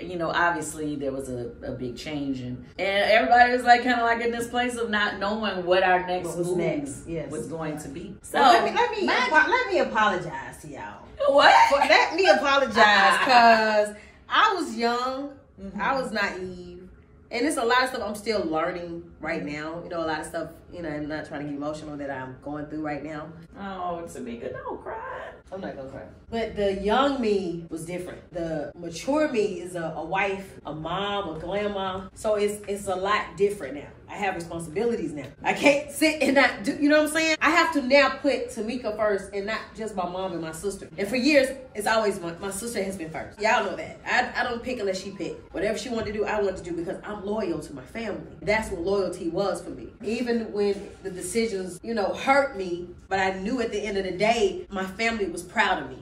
you know, obviously there was a, a big change, and and everybody was like kind of like in this place of not knowing what our next What was move next, yes. was going to be. So Well, let me let me apo- let me apologize to y'all. what? Let me apologize because I was young, I was naive, and it's a lot of stuff I'm still learning right now. You know, a lot of stuff. You know, I'm not trying to get emotional that I'm going through right now. Oh, Tamika, don't cry. I'm not gonna cry. But the young me was different. The mature me is a, a wife, a mom, a grandma. So it's it's a lot different now. Have responsibilities now. I can't sit and not do you know what I'm saying? I have to now put Tamika first and not just my mom and my sister. And for years, it's always my, my sister has been first. Y'all know that. I, I don't pick unless she pick. Whatever she wanted to do, I want to do because I'm loyal to my family. That's what loyalty was for me. Even when the decisions, you know, hurt me, but I knew at the end of the day, my family was proud of me.